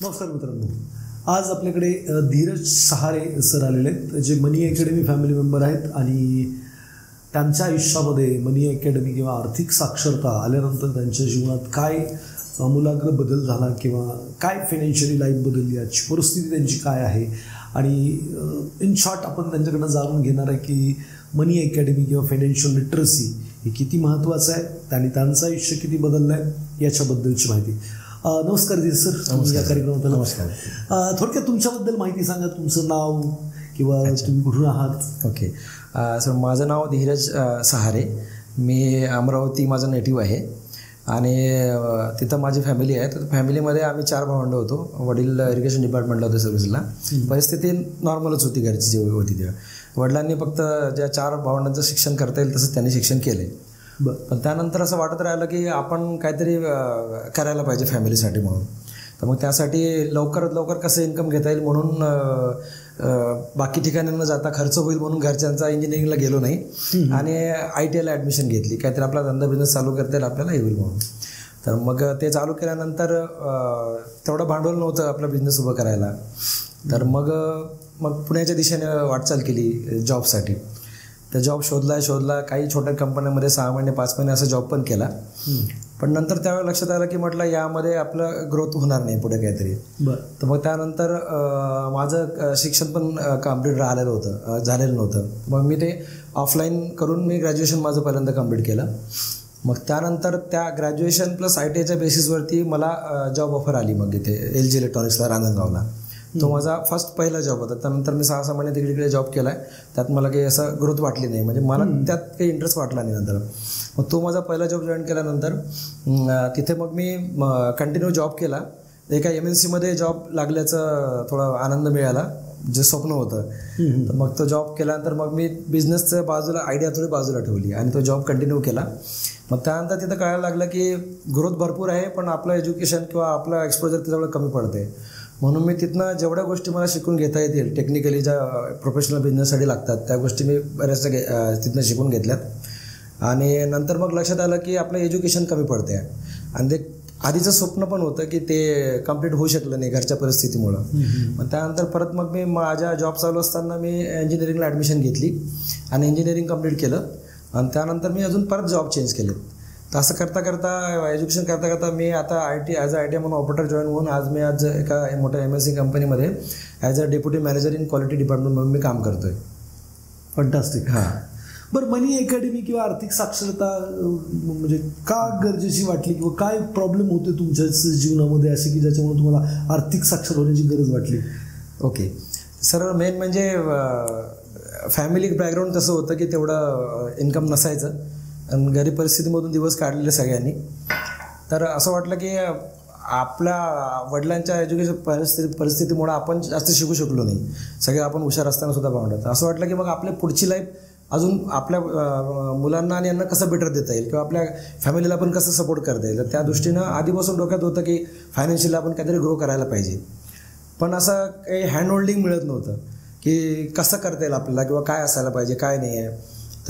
नमस्कार मित्रांनो. आज आपल्याकडे धीरज सहारे सर आलेले आहेत जे मनी अकॅडमी फॅमिली मेंबर आहेत आणि त्यांच्या आयुष्यामध्ये मनी अकॅडमी किंवा आर्थिक साक्षरता आल्यानंतर त्यांच्या जीवनात काय आमूलाग्र बदल झाला किंवा काय फायनान्शियली लाईफ बदलली याची परिस्थिती त्यांची काय आहे? आणि इन शॉर्ट आपण त्यांच्याकडनं जाणून घेणार आहे की मनी अकॅडमी किंवा फायनान्शियल लिटरसी हे किती महत्त्वाचं आहे? आणि त्यांचं आयुष्य किती बदललं आहे याच्याबद्दलची माहिती. नमस्कार धीरज सर. या कार्यक्रमात आला. नमस्कार. थोडक्यात तुमच्याबद्दल माहिती सांगा तुमचं नाव किंवा तुम्ही कुठून आहात? ओके. सर माझं नाव धीरज सहारे. मी अमरावती माझं नेटिव्ह आहे. आणि तिथं माझी फॅमिली आहे. तर फॅमिलीमध्ये आम्ही चार भावंड होतो. वडील इरिगेशन डिपार्टमेंटला होते सर्व्हिसला परिस्थिती नॉर्मलच होती घरची जी होती तेव्हा. वडिलांनी फक्त ज्या चार भावंडांचं शिक्षण करता येईल तसं त्यांनी शिक्षण केलं आहे बरं पण त्यानंतर असं वाटत राहिलं की आपण काहीतरी करायला पाहिजे फॅमिलीसाठी म्हणून. तर मग त्यासाठी लवकरात लवकर कसं इन्कम घेता येईल म्हणून बाकी ठिकाणी न जाता खर्च होईल म्हणून घरच्यांचा इंजिनिअरिंगला गेलो नाही. आणि आय टी आयला ॲडमिशन घेतली. काहीतरी आपला धंदा बिझनेस चालू करता येईल आपल्याला हे होईल म्हणून. तर मग ते चालू केल्यानंतर तेवढं भांडवल नव्हतं आपला बिझनेस उभं करायला. तर मग मग पुण्याच्या दिशेने वाटचाल केली जॉबसाठी. तर जॉब शोधला शोधला काही छोट्या कंपन्यांमध्ये सहा महिने पाच महिने असा जॉब पण केला. पण नंतर त्यावेळेला लक्षात आलं की म्हटलं यामध्ये आपलं ग्रोथ होणार नाही पुढे काहीतरी. बरं. तर मग त्यानंतर माझं शिक्षण पण कंप्लीट राहिलेलं होतं. झालेलं नव्हतं. मग मी ते ऑफलाईन करून मी ग्रॅज्युएशन माझं पहिल्यांदा कंप्लीट केलं. मग त्यानंतर त्या ग्रॅज्युएशन प्लस आय टी आयच्या बेसिसवरती मला जॉब ऑफर आली मग इथे एल जी इलेक्ट्रॉनिक्सला रांजणगावला. तो माझा फर्स्ट पहिला जॉब होता. त्यानंतर मी सहा सहा महिने तिकडे तिकडे जॉब केला आहे त्यात मला काही असं ग्रोथ वाटली नाही. म्हणजे मला त्यात काही इंटरेस्ट वाटला नाही नंतर. मग तो माझा पहिला जॉब जॉईन केल्यानंतर तिथे मग मी कंटिन्यू जॉब केला. एका एम एन सीमध्ये जॉब लागल्याचा थोडा आनंद मिळाला जे स्वप्न होतं. तर मग तो जॉब केल्यानंतर मग मी बिझनेसच्या बाजूला आयडिया थोडी बाजूला ठेवली आणि तो जॉब कंटिन्यू केला. मग त्यानंतर तिथं कळायला लागलं की ग्रोथ भरपूर आहे पण आपलं एज्युकेशन किंवा आपलं एक्सपोजर त्याच्यामुळे कमी पडते म्हणून मी तिथनं जेवढ्या गोष्टी मला शिकून घेता येतील टेक्निकली ज्या प्रोफेशनल बिझनेससाठी लागतात त्या गोष्टी मी बऱ्याचशा घे तिथनं शिकून घेतल्यात. आणि नंतर मग लक्षात आलं की आपलं एज्युकेशन कमी पडते आणि ते आधीचं स्वप्न पण होतं की ते कंप्लीट होऊ शकलं नाही घरच्या परिस्थितीमुळं. मग त्यानंतर परत मग मी माझ्या जॉब चालू असताना मी इंजिनिअरिंगला ॲडमिशन घेतली आणि इंजिनिअरिंग कंप्लीट केलं. आणि त्यानंतर मी अजून परत जॉब चेंज केले तर असं करता करता एज्युकेशन करता करता मी आता I T as a I T म्हणून ऑपरेटर जॉईन होऊन आज मी आज एका मोठ्या एम एस सी कंपनीमध्ये as a deputy manager in quality department म्हणून मी काम करतोय. फंटास्टिक हां. बरं मनी अकॅडमी किंवा आर्थिक साक्षरता म्हणजे का गरजेची वाटली किंवा काय प्रॉब्लेम होते तुमच्या जीवनामध्ये असे की ज्याच्यामुळे तुम्हाला आर्थिक साक्षर होण्याची गरज वाटली? ओके सर मेन म्हणजे फॅमिली बॅकग्राऊंड तसं होतं की तेवढं इन्कम नसायचं. आणि गरीब परिस्थितीमधून दिवस काढलेले सगळ्यांनी. तर असं वाटलं की आपल्या वडिलांच्या एज्युकेशन परिस्थिती परिस्थितीमुळे आपण जास्त शिकू शकलो नाही. सगळे आपण हुशार असताना सुद्धा भावंडात असं वाटलं की मग आपल्या पुढची लाईफ अजून आपल्या मुलांना आणि यांना कसं बेटर देता येईल? किंवा आपल्या फॅमिलीला पण कसं सपोर्ट करता येईल? तर त्या दृष्टीनं आधीपासून डोक्यात होतं की फायनान्शियली आपण काहीतरी ग्रो करायला पाहिजे. पण असं काही हँड होल्डिंग मिळत नव्हतं. की कसं करता येईल आपल्याला? किंवा काय असायला पाहिजे? काय नाही आहे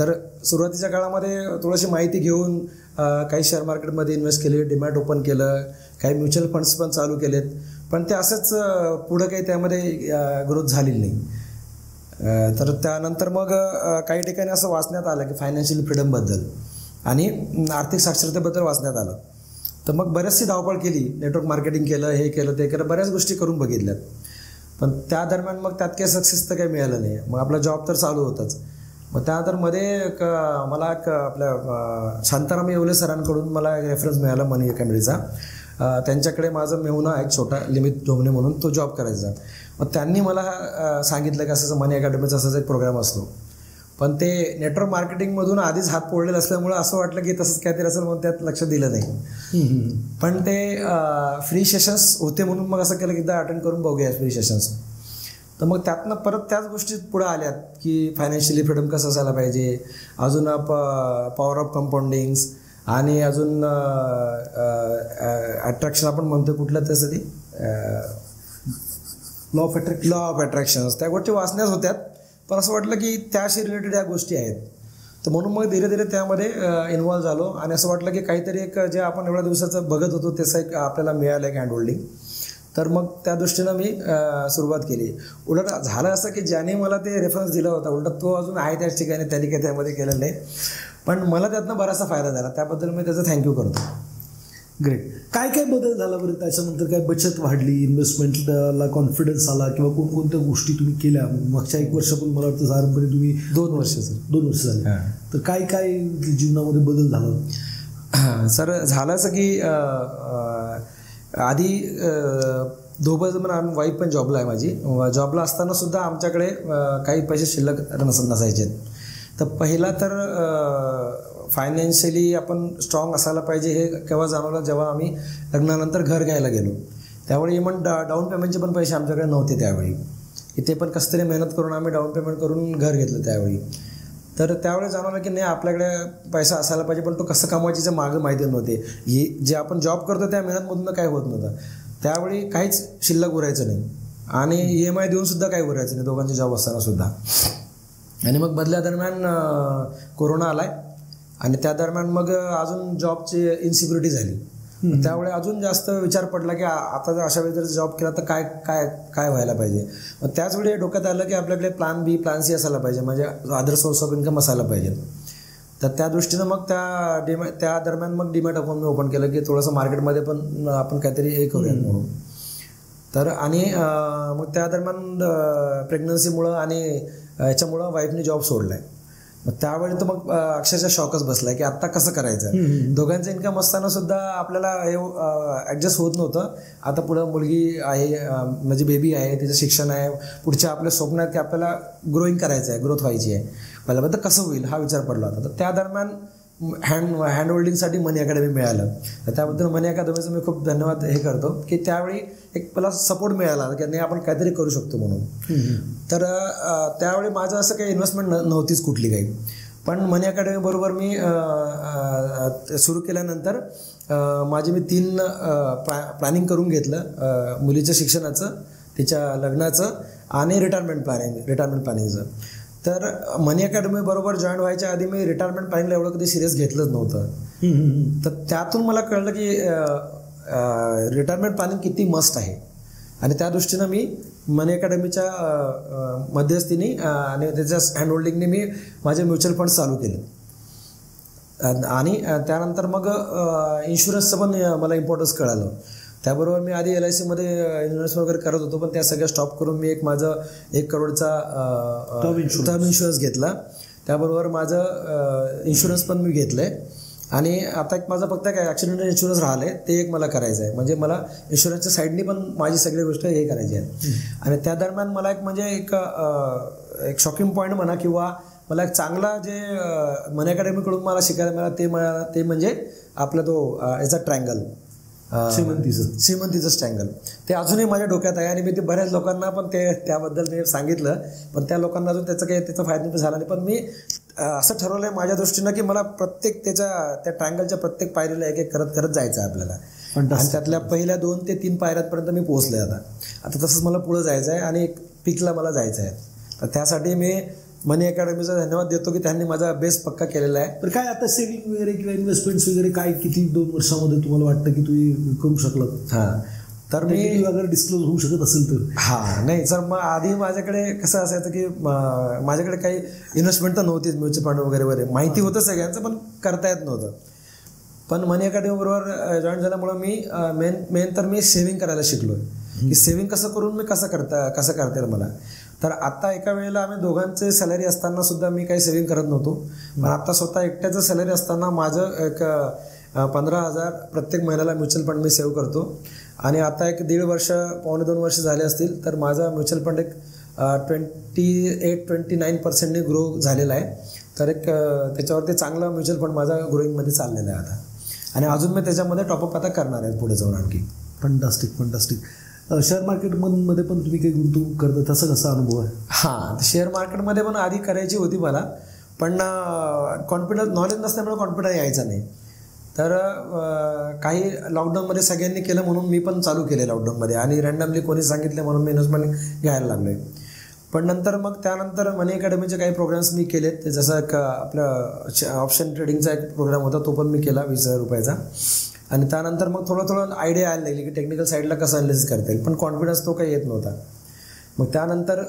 तर सुरुवातीच्या काळामध्ये थोडीशी माहिती घेऊन काही शेअर मार्केटमध्ये इन्व्हेस्ट केले डिमॅट ओपन केलं काही म्युच्युअल फंड्स पण चालू केलेत. पण ते असंच पुढं काही त्यामध्ये ग्रोथ झालेली नाही. तर त्यानंतर मग काही ठिकाणी असं वाचण्यात आलं की फायनान्शियल फ्रीडमबद्दल आणि आर्थिक साक्षरतेबद्दल वाचण्यात आलं. तर मग बऱ्याचशी धावपळ केली. नेटवर्क मार्केटिंग केलं हे केलं ते केलं बऱ्याच गोष्टी करून बघितल्यात. पण त्या दरम्यान मग त्यात काही सक्सेस तर काही मिळालं नाही. मग आपला जॉब तर चालू होताच. मग त्यानंतरमध्ये एक, मला एक आपल्या शांताराम येवले सरांकडून मला एक रेफरन्स मिळाला मनी अकॅडमीचा त्यांच्याकडे माझं मेहुणा एक छोटा लिमित डोमणे म्हणून तो जॉब करायचा. मग त्यांनी मला सांगितलं की असं मनी अकॅडमीचा असाच एक प्रोग्राम असतो. पण ते नेटवर्क मार्केटिंगमधून आधीच हात पोळलेला असल्यामुळं असं वाटलं की तसंच काहीतरी असेल म्हणून त्यात लक्ष दिलं नाही. पण ते फ्री सेशन्स होते म्हणून मग असं केलं की एकदा अटेंड करून बघूया फ्री सेशन्स तर मग त्यातनं परत त्याच गोष्टी पुढे आल्यात की फायनान्शियली फ्रीडम कसं असायला पाहिजे? अजून पॉवर ऑफ कंपाऊंडिंग्स आणि अजून अट्रॅक्शन आपण म्हणतो कुठलं तसं ते law of attract law of attractions त्या गोष्टी वाचण्यात होत्यात पण असं वाटलं की त्याशी रिलेटेड या गोष्टी आहेत. तर म्हणून मग धीरे धीरे त्यामध्ये इन्व्हॉल्व झालो आणि असं वाटलं की काहीतरी एक जे आपण एवढ्या दिवसाचं बघत होतो तसं एक आपल्याला मिळालं एक हँड होल्डिंग तर मग त्या दृष्टीनं मी सुरुवात केली. उलट झालं असं की ज्याने मला ते रेफरन्स दिला होता उलट तो अजून आहे त्याच ठिकाणी त्यांनी काही त्यामध्ये केलेलं नाही. पण मला त्यातनं बराचसा फायदा झाला. त्याबद्दल मी त्याचं थँक्यू करतो. ग्रेट काय काय बदल झाला बरं त्याच्यानंतर? काय बचत वाढली? इन्व्हेस्टमेंटला कॉन्फिडन्स आला? किंवा कोणकोणत्या गोष्टी तुम्ही केल्या? मागच्या एक वर्षापूर्वी मला वाटतं साधारणपणे तुम्ही दोन वर्ष सर दोन वर्ष झाले. हां. तर काय काय जीवनामध्ये बदल झाला? सर झालं असं की आधी दोघं पण आम्ही वाईफ पण जॉबला आहे माझी. जॉबला असताना सुद्धा आमच्याकडे काही पैसे शिल्लक नस नसायचे. तर पहिला तर फायनान्शियली आपण स्ट्रॉंग असायला पाहिजे हे केव्हा जाणवलं? जेव्हा आम्ही लग्नानंतर घर घ्यायला गेलो. त्यावेळी इव्हन डा डाऊन पेमेंटचे पण पैसे आमच्याकडे नव्हते त्यावेळी. इथे पण कसं तरी मेहनत करून आम्ही डाऊन पेमेंट करून घर घेतलं त्यावेळी. तर त्यावेळी जाणवलं की नाही आपल्याकडे पैसा असायला पाहिजे पण तो कसं कमवायचे मागं माहिती नव्हते. हे जे आपण जॉब करतो त्या मेहनतमधून काय होत नव्हतं. त्यावेळी काहीच शिल्लक उरायचं नाही. आणि ई एम आय देऊन सुद्धा काही उरायचं नाही दोघांचे जॉब असताना सुद्धा. आणि मग बदल्या दरम्यान अं, कोरोना आलाय. आणि त्या दरम्यान मग अजून जॉबची इन्सिक्युरिटी झाली. मग त्यावेळी अजून जास्त विचार पडला की आता जर अशा वेळी जर जॉब केला तर काय काय काय व्हायला पाहिजे? मग त्याच वेळी डोक्यात आलं की आपल्याकडे प्लॅन बी प्लॅन सी असायला पाहिजे. म्हणजे अदर सोर्स ऑफ इन्कम असायला पाहिजे. तर त्या दृष्टीनं मग त्या डिमॅ त्या दरम्यान मग डिमॅट अकाउंट मी ओपन केलं की थोडंसं मार्केटमध्ये पण आपण काहीतरी हे करूयात म्हणून. तर आणि मग त्या दरम्यान प्रेग्नन्सीमुळं आणि याच्यामुळं वाईफने जॉब सोडलाय. मग त्यावेळी तर मग अक्षरशः शॉकच बसलाय की आता कसं करायचं? दोघांचं इन्कम असताना सुद्धा आपल्याला हे ॲडजस्ट होत नव्हतं. आता पुढं मुलगी आहे माझी बेबी आहे तिचं शिक्षण आहे. पुढच्या आपल्या स्वप्न आहेत की आपल्याला ग्रोईंग करायचं आहे ग्रोथ व्हायची आहे. पहिल्याबद्दल कसं होईल हा विचार पडला होता. तर त्या दरम्यान हँड हँड होल्डिंगसाठी मनी अकॅडमी मिळालं. तर त्याबद्दल मनी अकादमीचं मी खूप धन्यवाद हे करतो की त्यावेळी एक मला सपोर्ट मिळाला की नाही आपण काहीतरी करू शकतो म्हणून. तर त्यावेळी माझं असं काही इन्व्हेस्टमेंट नव्हतीच कुठली काही. पण मनी अकॅडमी बरोबर मी सुरू केल्यानंतर माझे मी तीन प्लॅनिंग करून घेतलं मुलीच्या शिक्षणाचं तिच्या लग्नाचं आणि रिटायरमेंट प्लॅनिंग रिटायरमेंट प्लॅनिंगचं तर मनी अकॅडमी बरोबर जॉईन व्हायच्या आधी मी रिटायरमेंट प्लॅनिंगला एवढं कधी सिरियस घेतलंच नव्हतं. तर त्यातून मला कळलं की रिटायरमेंट प्लॅनिंग किती मस्ट आहे. आणि त्या दृष्टीनं मी मनी अकॅडमीच्या मध्यस्थीने आणि त्याच्या हँडहोल्डिंगने मी माझे म्युच्युअल फंड चालू केले. आणि त्यानंतर मग इन्शुरन्सचं पण मला इम्पॉर्टन्स कळालं. त्याबरोबर मी आधी एल आय सीमध्ये इन्व्हेस्ट वगैरे करत होतो पण त्या सगळ्या स्टॉप करून मी एक माझं एक करोडचा. टर्म इन्शुरन्स घेतला. त्याबरोबर माझं इन्शुरन्स पण मी घेतलं आहे आणि आता एक माझं फक्त काय ॲक्सिडेंटल इन्शुरन्स राहिलं आहे ते एक मला करायचं आहे म्हणजे मला इन्शुरन्सच्या साईडनी पण माझी सगळी गोष्ट हे करायची आहे. आणि त्या दरम्यान मला एक म्हणजे एक अ, एक शॉकिंग पॉईंट म्हणा किंवा मला एक चांगला जे मनी अकॅडमीकडून मला शिकायला मिळालं ते मला ते म्हणजे आपला तो अ, याचा ट्रँगल श्रीमंतीचं. श्रीमंतीचं स्टँगल ते अजूनही माझ्या डोक्यात आहे आणि मी ते बऱ्याच लोकांना पण ते त्याबद्दल मी सांगितलं पण त्या लोकांना अजून त्याचा काही त्याचा फायदा झाला नाही. पण मी असं ठरवलं आहे माझ्या दृष्टीनं की मला प्रत्येक त्याच्या त्या ट्रँगलच्या प्रत्येक पायरीला एक एक करत करत जायचं आहे आपल्याला. आणि त्यातल्या पहिल्या दोन ते तीन पायऱ्यांपर्यंत मी पोहोचले आता. आता तसंच मला पुढं जायचं आहे आणि एक पीकला मला जायचं आहे तर त्यासाठी मी मनी अकॅडमीचा धन्यवाद देतो की त्यांनी माझा बेस पक्का केलेला आहे. तर काय आता सेव्हिंग वगैरे किंवा इन्व्हेस्टमेंट्स वगैरे काय किती दोन वर्षामध्ये तुम्हाला वाटतं की तुम्ही करू शकलात? हां. तर मी मी अगर डिस्क्लोज होऊ शकत असेल तर? हा नाही सर मग आधी माझ्याकडे कसं असायचं की माझ्याकडे काही इन्व्हेस्टमेंट तर नव्हतीच म्युच्युअल फंड वगैरे वगैरे. माहिती होतं सगळ्यांचं पण करता येत नव्हतं. पण मनी अकॅडमी बरोबर जॉईन झाल्यामुळं मी मेन मेन तर मी सेव्हिंग करायला शिकलो की सेव्हिंग कसं करून मी कसं करता कसं करता येईल मला? तर आता एका वेळेला आम्ही दोघांचे सॅलरी असताना सुद्धा मी काही सेव्हिंग करत नव्हतो. पण आता स्वतः एकट्याचं सॅलरी असताना माझं एक पंधरा हजार प्रत्येक महिन्याला म्युच्युअल फंड मी सेव्ह करतो. आणि आता एक दीड वर्ष पावणे दोन वर्ष झाले असतील तर माझा म्युच्युअल फंड एक ट्वेंटी एट ट्वेंटी नाईन पर्सेंटने ग्रो झालेला आहे. तर एक त्याच्यावरती चांगला म्युच्युअल फंड माझा ग्रोईंगमध्ये चाललेला आहे आता. आणि अजून मी त्याच्यामध्ये टॉपअप आता करणार आहे पुढे जाऊन आणखी. फंटास्टिक फंटास्टिक शेअर मार्केटमध्ये पण तुम्ही काही गुंतवणूक करता तसा कसा अनुभव आहे? हां शेअर मार्केटमध्ये पण आधी करायची होती मला पण कॉन्फिडन्स नॉलेज नसल्यामुळे कॉन्फिडन्स यायचा नाही. तर काही लॉकडाऊनमध्ये सगळ्यांनी केलं म्हणून मी पण चालू केले लॉकडाऊनमध्ये आणि रँडमली कोणी सांगितले म्हणून मी इन्व्हेस्टमेंट घ्यायला लागलोय. पण नंतर मग त्यानंतर मनी अकॅडमीचे काही प्रोग्राम्स मी केलेत. ते जसं एक आपलं ऑप्शन ट्रेडिंगचा एक प्रोग्राम होता तो पण मी केला वीस हजार रुपयाचा. आणि त्यानंतर मग थोडं थोडं आयडिया यायला लागली की टेक्निकल साईडला कसं अनालिसिस करता येईल. पण कॉन्फिडन्स तो काही येत नव्हता. मग त्यानंतर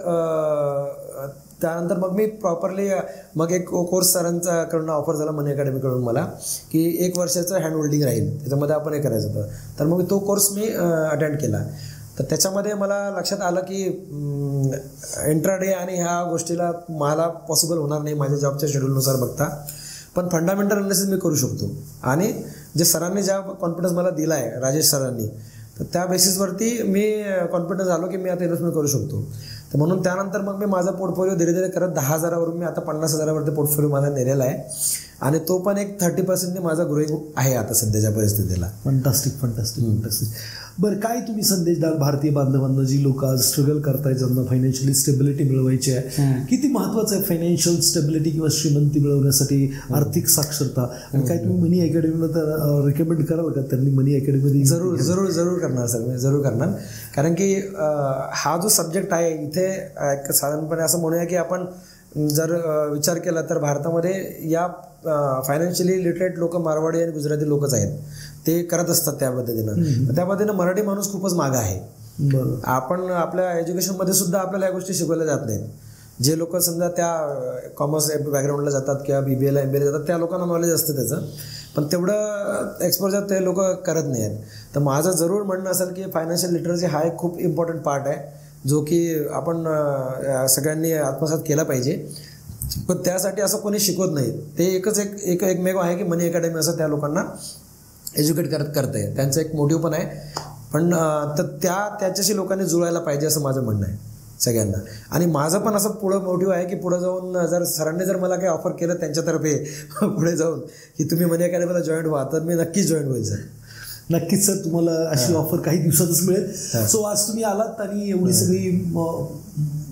त्यानंतर मग मी प्रॉपरली मग एक कोर्स सरांचा कडून ऑफर झाला मनी अकॅडमीकडून मला की एक वर्षाचं हँड होल्डिंग राहील. त्याच्यामध्ये आपण हे करायचं होतं. तर मग तो कोर्स मी अटेंड केला. तर त्याच्यामध्ये मला लक्षात आलं की इंट्राडे आणि ह्या गोष्टीला मला पॉसिबल होणार नाही माझ्या जॉबच्या शेड्यूलनुसार बघता. पण फंडामेंटल अनालिसिस मी करू शकतो. आणि जे सरांनी ज्या कॉन्फिडन्स मला दिला आहे राजेश सरांनी तर त्या बेसिसवरती मी कॉन्फिडन्स आलो की मी आता इन्व्हेस्टमेंट करू शकतो. तर म्हणून त्यानंतर मग मी माझा पोर्टफोलिओ धीरे धीरे करत दहा हजारावरून मी आता पन्नास हजारावरती पोर्टफोलिओ माझा नेलेला आहे. आणि तो पण एक थर्टी पर्सेंटने माझा ग्रोईंग आहे आता सध्याच्या परिस्थितीला. फंटास्टिक फंटास्टिक फंटास्टिक बरं काय तुम्ही संदेश द्याल भारतीय बांधवांना जी लोक आज स्ट्रगल करतायत ज्यांना फायनान्शियली स्टेबिलिटी मिळवायची आहे किती महत्वाचं आहे फायनान्शियल स्टेबिलिटी किंवा श्रीमंती मिळवण्यासाठी आर्थिक साक्षरता? आणि काय तुम्ही मनी अकॅडमीला तर रिकमेंड कराल का? त्यांनी मनी अकॅडमीमध्ये जरूर जरूर जरूर करणार सर. मी जरूर करणार. कारण की हा जो सब्जेक्ट आहे इथे साधारणपणे असं म्हणूया की आपण जर विचार केला तर भारतामध्ये या फायनान्शियली लिटरेट लोक मारवाडी आणि गुजराती लोकच आहेत. ते करत असतात त्या पद्धतीनं. त्या पद्धतीनं मराठी माणूस खूपच मागा आहे. आपण आपल्या एज्युकेशनमध्ये सुद्धा आपल्याला या गोष्टी शिकवल्या जात नाहीत. जे लोक समजा त्या कॉमर्स बॅकग्राऊंडला जातात किंवा बी बी एला एम बी जातात त्या लोकांना नॉलेज असतं त्याचं. पण तेवढं एक्सपोजर ते लोक करत नाही आहेत तर माझं जरूर म्हणणं असेल की फायनान्शियल लिटरसी हा एक खूप इम्पॉर्टंट पार्ट आहे. जो की आपण सगळ्यांनी आत्मसात केला पाहिजे. पण त्यासाठी असं कोणी शिकवत नाही. ते एकच एक एक एकमेव आहे की मनी अकॅडमी असं त्या लोकांना एज्युकेट करत करते त्यांचं एक मोटिव्ह पण आहे. पण तर त्या त्याच्याशी लोकांनी जुळायला पाहिजे असं माझं म्हणणं आहे सगळ्यांना. आणि माझं पण असं पुढं मोटिव्ह आहे की पुढे जाऊन जर सरांनी जर मला काही ऑफर केलं त्यांच्यातर्फे पुढे जाऊन की तुम्ही मनी अकॅडमीला जॉईन व्हा तर मी नक्कीच जॉईन होईल सर. नक्कीच सर तुम्हाला अशी ऑफर काही दिवसातच मिळेल. सो आज तुम्ही आलात आणि एवढी सगळी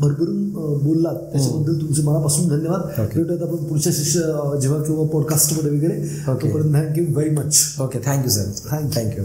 भरभरून बोललात. त्याच्याबद्दल तुमचे मनापासून धन्यवाद. भेटूयात आपण पुढच्या शिष्य जेव्हा किंवा पॉडकास्टमध्ये वगैरे. तोपर्यंत thank you very much okay. Thank you sir you. Thank you